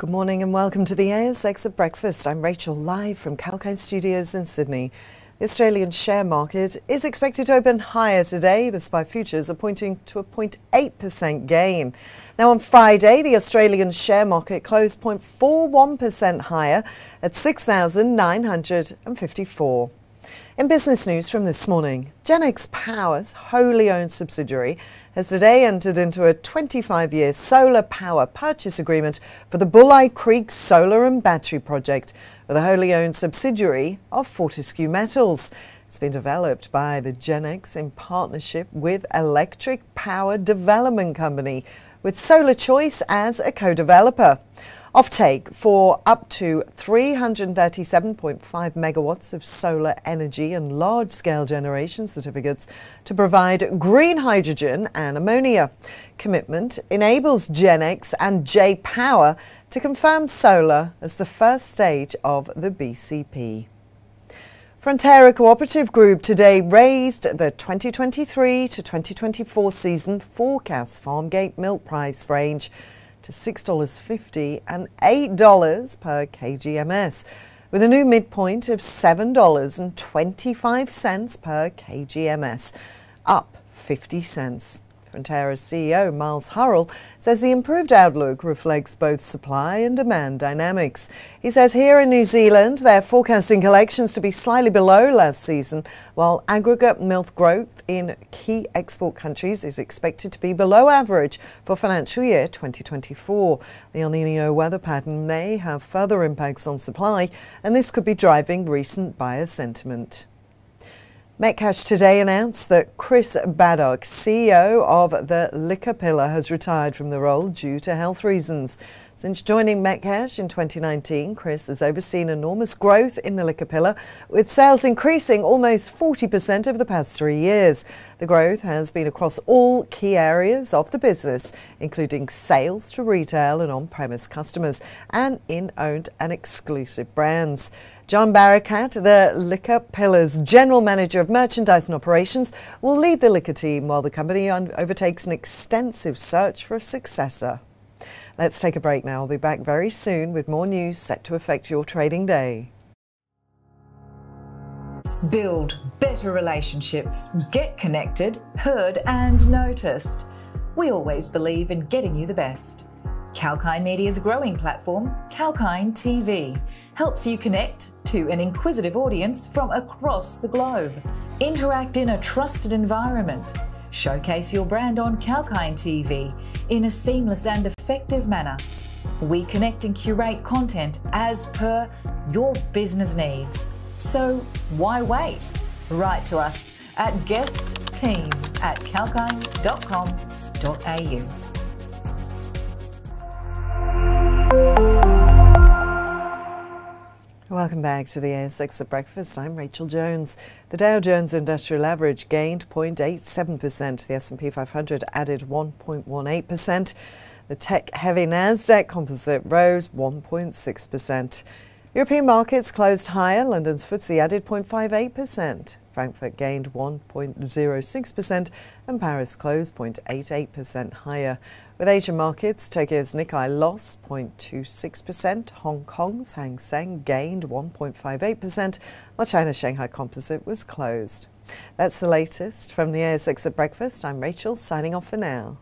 Good morning and welcome to the ASX at Breakfast. I'm Rachel, live from Kalkine Studios in Sydney. The Australian share market is expected to open higher today. The SPI futures are pointing to a 0.8% gain. Now, on Friday, the Australian share market closed 0.41% higher at 6,954. In business news from this morning, Genex Power's wholly owned subsidiary has today entered into a 25 year solar power purchase agreement for the Bulli Creek Solar and Battery Project with a wholly owned subsidiary of Fortescue Metals. It's been developed by the Genex in partnership with Electric Power Development Company, with Solar Choice as a co developer. Offtake for up to 337.5 megawatts of solar energy and large scale generation certificates to provide green hydrogen and ammonia. Commitment enables Genex and J Power to confirm solar as the first stage of the BCP. Fonterra Cooperative Group today raised the 2023 to 2024 season forecast farm gate milk price range to $6.50 and $8 per kgms, with a new midpoint of $7.25 per kgms, up 50 cents. Fonterra's CEO, Miles Hurrell, says the improved outlook reflects both supply and demand dynamics. He says here in New Zealand, they're forecasting collections to be slightly below last season, while aggregate milk growth in key export countries is expected to be below average for financial year 2024. The El Nino weather pattern may have further impacts on supply, and this could be driving recent buyer sentiment. Metcash today announced that Chris Baddock, CEO of the Liquor Pillar, has retired from the role due to health reasons. Since joining Metcash in 2019, Chris has overseen enormous growth in the liquor pillar, with sales increasing almost 40% over the past three years. The growth has been across all key areas of the business, including sales to retail and on premise customers, and in owned and exclusive brands. John Barakat, the Liquor Pillars General Manager of Merchandise and Operations, will lead the liquor team while the company overtakes an extensive search for a successor. Let's take a break now. I'll be back very soon with more news set to affect your trading day. Build better relationships, get connected, heard, and noticed. We always believe in getting you the best. Kalkine Media's growing platform, Kalkine TV, helps you connect to an inquisitive audience from across the globe. Interact in a trusted environment. Showcase your brand on Kalkine TV in a seamless and effective manner. We connect and curate content as per your business needs. So why wait? Write to us at guestteam at kalkine.com.au. Welcome back to the ASX at Breakfast. I'm Rachel Jones. The Dow Jones Industrial Average gained 0.87%. The S&P 500 added 1.18%. The tech-heavy Nasdaq Composite rose 1.6%. European markets closed higher. London's FTSE added 0.58%. Frankfurt gained 1.06% and Paris closed 0.88% higher. With Asian markets, Tokyo's Nikkei lost 0.26%, Hong Kong's Hang Seng gained 1.58%, while China's Shanghai Composite was closed. That's the latest from the ASX at Breakfast. I'm Rachel, signing off for now.